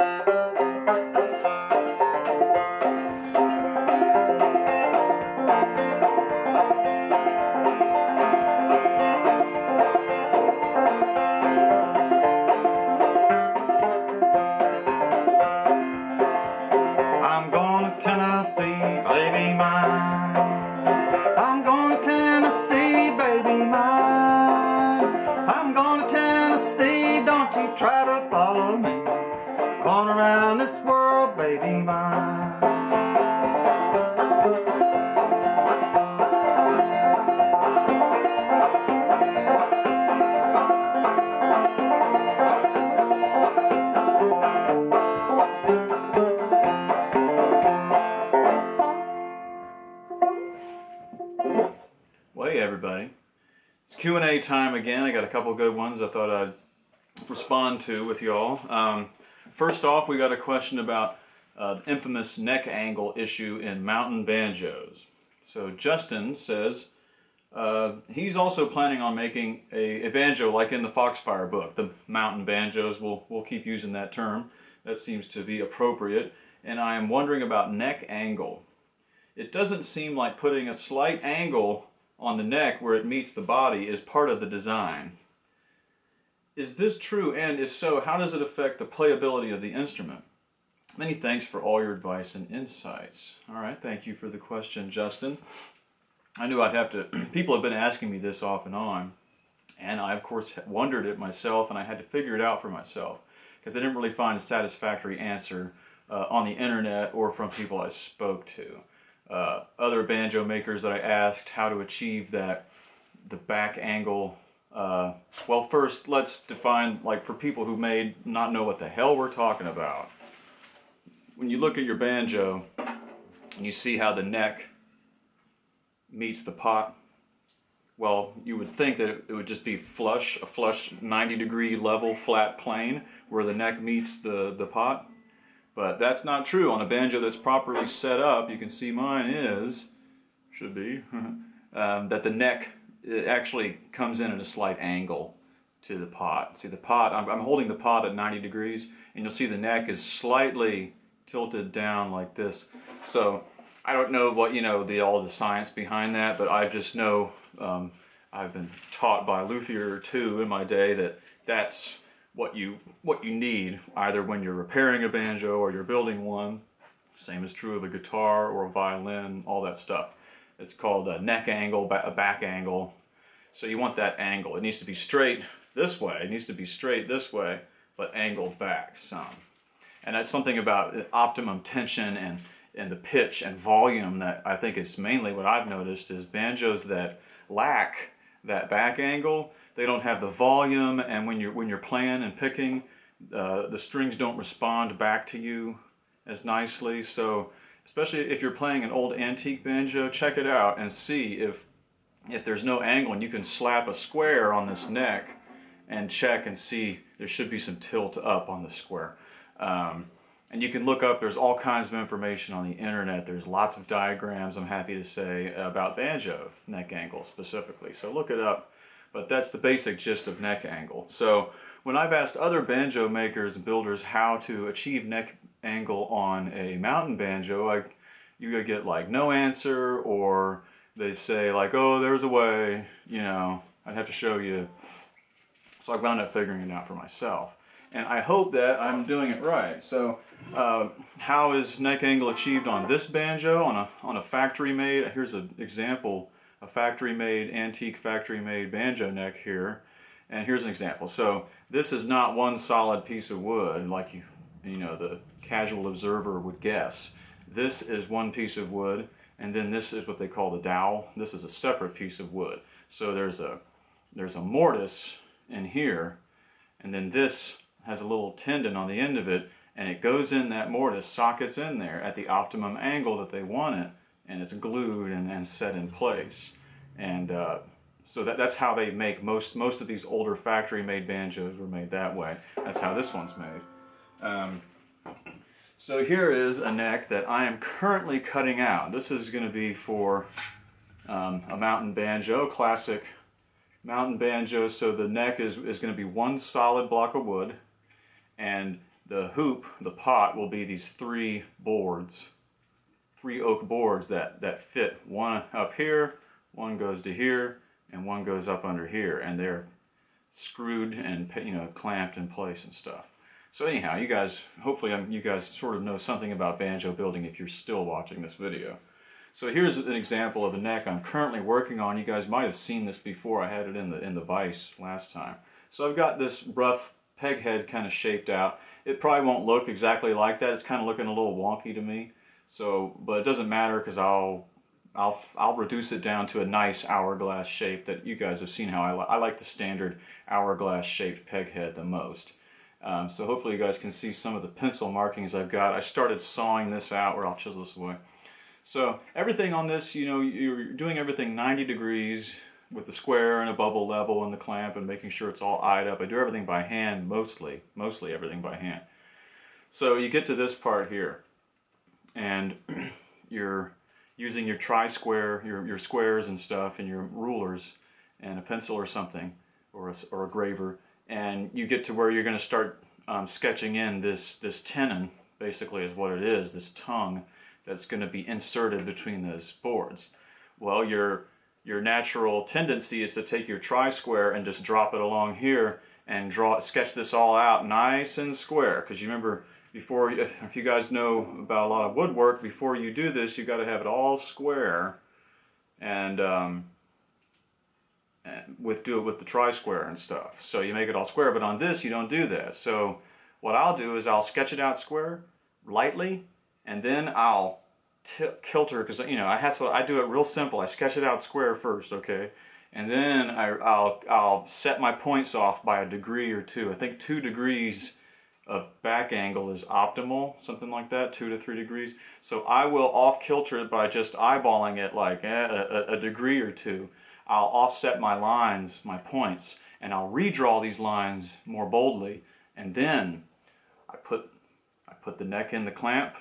I'm Q&A time again. I got a couple good ones I thought I'd respond to with y'all. Um, first off, we got a question about uh, infamous neck angle issue in mountain banjos. So Justin says uh, he's also planning on making a, a banjo like in the Foxfire book, the mountain banjos. We'll, we'll keep using that term. That seems to be appropriate. And I am wondering about neck angle. It doesn't seem like putting a slight angle on the neck where it meets the body is part of the design. Is this true, and if so, how does it affect the playability of the instrument? Many thanks for all your advice and insights. All right, thank you for the question, Justin. I knew I'd have to, people have been asking me this off and on, and I, of course, wondered it myself, and I had to figure it out for myself because I didn't really find a satisfactory answer uh, on the internet or from people I spoke to uh, other banjo makers that I asked how to achieve that, the back angle. Uh, well, first let's define, like for people who may not know what the hell we're talking about. When you look at your banjo and you see how the neck meets the pot, well, you would think that it would just be flush, a flush 90 degree level flat plane where the neck meets the, the pot. But that's not true on a banjo that's properly set up. You can see mine is, should be, um, that the neck actually comes in at a slight angle to the pot. See the pot, I'm, I'm holding the pot at 90 degrees and you'll see the neck is slightly tilted down like this. So I don't know what, you know, the all the science behind that, but I just know um, I've been taught by luthier two in my day that that's what you what you need either when you're repairing a banjo or you're building one. Same is true of a guitar or a violin, all that stuff. It's called a neck angle, a back angle. So you want that angle. It needs to be straight this way. It needs to be straight this way, but angled back some. And that's something about uh, optimum tension and, and the pitch and volume that I think is mainly what I've noticed is banjos that lack that back angle they don't have the volume, and when you're when you're playing and picking, uh, the strings don't respond back to you as nicely. So, especially if you're playing an old antique banjo, check it out and see if if there's no angle, and you can slap a square on this neck and check and see there should be some tilt up on the square. Um, and you can look up, there's all kinds of information on the internet. There's lots of diagrams, I'm happy to say, about banjo neck angle specifically. So look it up but that's the basic gist of neck angle. So when I've asked other banjo makers and builders how to achieve neck angle on a mountain banjo, I, you get like no answer or they say like, oh, there's a way, you know, I'd have to show you. So I wound up figuring it out for myself. And I hope that I'm doing it right. So uh, how is neck angle achieved on this banjo, on a, on a factory made, here's an example a factory-made, antique factory-made banjo neck here. And here's an example. So this is not one solid piece of wood like you, you know, the casual observer would guess. This is one piece of wood, and then this is what they call the dowel. This is a separate piece of wood. So there's a, there's a mortise in here, and then this has a little tenon on the end of it, and it goes in that mortise, sockets in there at the optimum angle that they want it, and it's glued and, and set in place. And uh, so that, that's how they make most, most of these older factory made banjos were made that way. That's how this one's made. Um, so here is a neck that I am currently cutting out. This is going to be for um, a mountain banjo, classic mountain banjo. So the neck is, is going to be one solid block of wood and the hoop, the pot, will be these three boards, three oak boards that, that fit. One up here, one goes to here, and one goes up under here, and they're screwed and you know clamped in place and stuff. So anyhow, you guys, hopefully I'm, you guys sort of know something about banjo building if you're still watching this video. So here's an example of a neck I'm currently working on. You guys might have seen this before. I had it in the, in the vise last time. So I've got this rough peg head kind of shaped out. It probably won't look exactly like that. It's kind of looking a little wonky to me. So, but it doesn't matter because I'll I'll, I'll reduce it down to a nice hourglass shape that you guys have seen how I, li I like the standard hourglass shaped peg head the most. Um, so hopefully you guys can see some of the pencil markings I've got. I started sawing this out where I'll chisel this away. So everything on this, you know, you're doing everything 90 degrees with the square and a bubble level and the clamp and making sure it's all eyed up. I do everything by hand mostly, mostly everything by hand. So you get to this part here and you're using your tri-square, your, your squares and stuff, and your rulers, and a pencil or something, or a, or a graver, and you get to where you're going to start um, sketching in this, this tenon, basically is what it is, this tongue that's going to be inserted between those boards. Well, your, your natural tendency is to take your tri-square and just drop it along here and draw sketch this all out nice and square, because you remember before, if you guys know about a lot of woodwork, before you do this, you got to have it all square and, um, and with do it with the tri-square and stuff. So you make it all square, but on this you don't do that. So what I'll do is I'll sketch it out square lightly, and then I'll kilter because you know I have to. I do it real simple. I sketch it out square first, okay, and then I, will I'll set my points off by a degree or two. I think two degrees of back angle is optimal, something like that, two to three degrees. So I will off kilter it by just eyeballing it like eh, a, a degree or two. I'll offset my lines, my points, and I'll redraw these lines more boldly. And then I put, I put the neck in the clamp.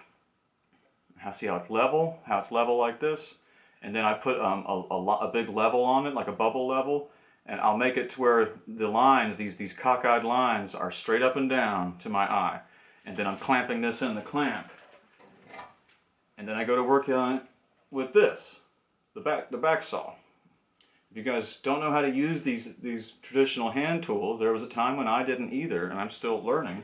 How see how it's level, how it's level like this. And then I put um, a, a, a big level on it, like a bubble level and I'll make it to where the lines, these, these cockeyed lines, are straight up and down to my eye. And then I'm clamping this in the clamp. And then I go to work on it with this, the back, the back saw. If you guys don't know how to use these, these traditional hand tools, there was a time when I didn't either, and I'm still learning.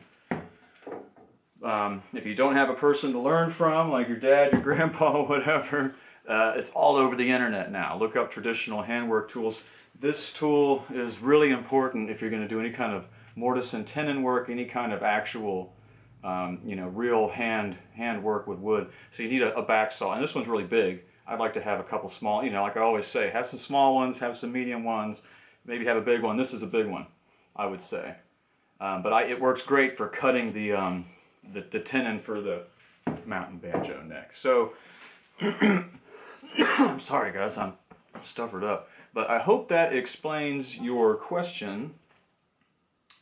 Um, if you don't have a person to learn from, like your dad, your grandpa, whatever, uh, it's all over the internet now. Look up traditional handwork tools. This tool is really important if you're going to do any kind of mortise and tenon work, any kind of actual, um, you know, real hand hand work with wood. So you need a, a back saw, and this one's really big. I'd like to have a couple small, you know, like I always say, have some small ones, have some medium ones, maybe have a big one. This is a big one, I would say. Um, but I, it works great for cutting the, um, the, the tenon for the mountain banjo neck. So, I'm sorry guys, I'm stuffered up. But I hope that explains your question,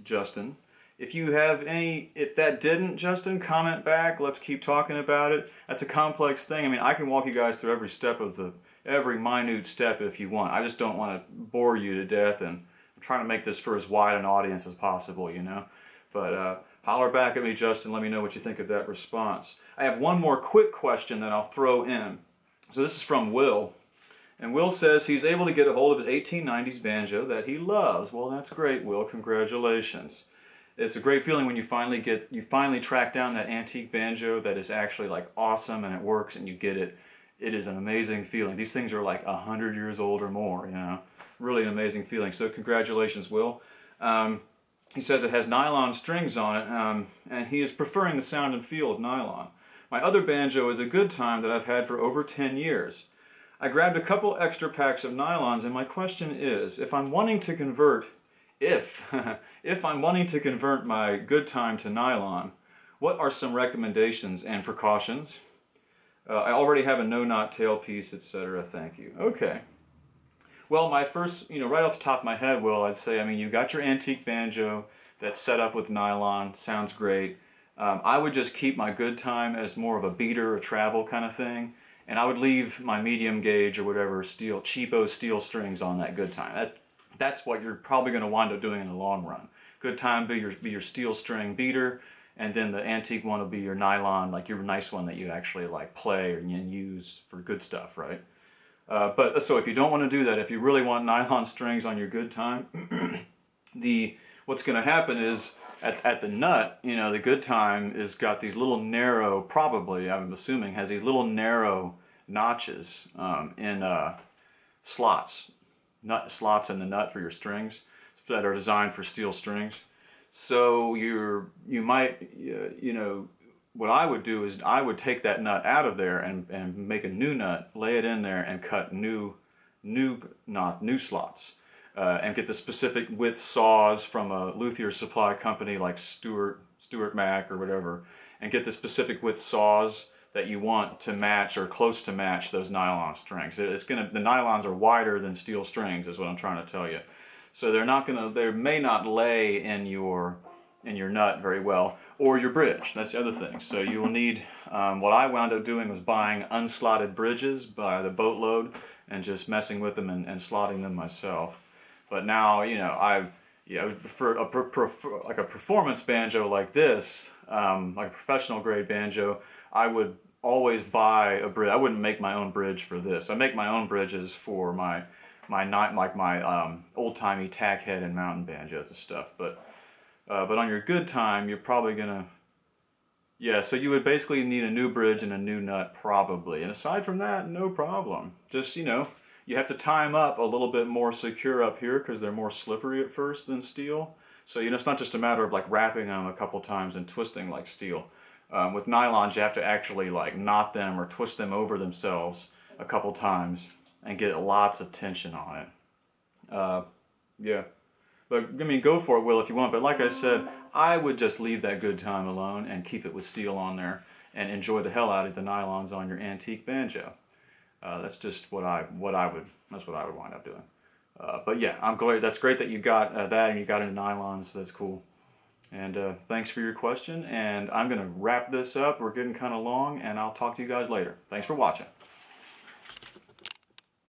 Justin. If you have any, if that didn't, Justin, comment back. Let's keep talking about it. That's a complex thing. I mean, I can walk you guys through every step of the, every minute step if you want. I just don't want to bore you to death, and I'm trying to make this for as wide an audience as possible, you know. But uh, holler back at me, Justin. Let me know what you think of that response. I have one more quick question that I'll throw in. So this is from Will. And Will says he's able to get a hold of an 1890s banjo that he loves. Well, that's great, Will. Congratulations. It's a great feeling when you finally get, you finally track down that antique banjo that is actually like awesome and it works and you get it. It is an amazing feeling. These things are like 100 years old or more, you know. Really an amazing feeling. So congratulations, Will. Um, he says it has nylon strings on it, um, and he is preferring the sound and feel of nylon. My other banjo is a Goodtime that I've had for over 10 years. I grabbed a couple extra packs of nylons and my question is, if I'm wanting to convert, if, if I'm wanting to convert my Goodtime to nylon, what are some recommendations and precautions? Uh, I already have a no-knot tailpiece, etc. Thank you. Okay. Well, my first, you know, right off the top of my head, Will, I'd say, I mean, you got your antique banjo that's set up with nylon, sounds great. Um, I would just keep my Goodtime as more of a beater, a travel kind of thing and I would leave my medium gauge or whatever steel, cheapo steel strings on that Goodtime. That, that's what you're probably going to wind up doing in the long run. Goodtime be your, be your steel string beater, and then the antique one will be your nylon, like your nice one that you actually like play and use for good stuff, right? Uh, but so if you don't want to do that, if you really want nylon strings on your Goodtime, the what's going to happen is at, at the nut, you know, the Goodtime is got these little narrow, probably, I'm assuming, has these little narrow notches um, in uh, slots, nut slots in the nut for your strings that are designed for steel strings. So you're, you might, you know, what I would do is I would take that nut out of there and, and make a new nut, lay it in there and cut new, new knot, new slots. Uh, and get the specific width saws from a luthier supply company like Stewart, Stewart Mac or whatever, and get the specific width saws that you want to match or close to match those nylon strings. It's gonna the nylons are wider than steel strings is what I'm trying to tell you. So they're not gonna they may not lay in your in your nut very well or your bridge. That's the other thing. So you will need um, what I wound up doing was buying unslotted bridges by the boatload and just messing with them and, and slotting them myself. But now, you know, I, you know, for a like a performance banjo like this, um, like a professional grade banjo, I would always buy a bridge. I wouldn't make my own bridge for this. I make my own bridges for my my not like my um, old timey tack head and mountain banjos and stuff. But uh, but on your Goodtime, you're probably gonna yeah. So you would basically need a new bridge and a new nut probably. And aside from that, no problem. Just you know you have to tie them up a little bit more secure up here because they're more slippery at first than steel. So you know, it's not just a matter of like wrapping them a couple times and twisting like steel. Um, with nylons, you have to actually like knot them or twist them over themselves a couple times and get lots of tension on it. Uh, yeah. But I mean, go for it, Will, if you want. But like I said, I would just leave that Goodtime alone and keep it with steel on there and enjoy the hell out of the nylons on your antique banjo. Uh, that's just what I what I would that's what I would wind up doing. Uh, but yeah, I'm glad. That's great that you got uh, that and you got into nylons. That's cool. And uh, thanks for your question. And I'm gonna wrap this up. We're getting kind of long, and I'll talk to you guys later. Thanks for watching.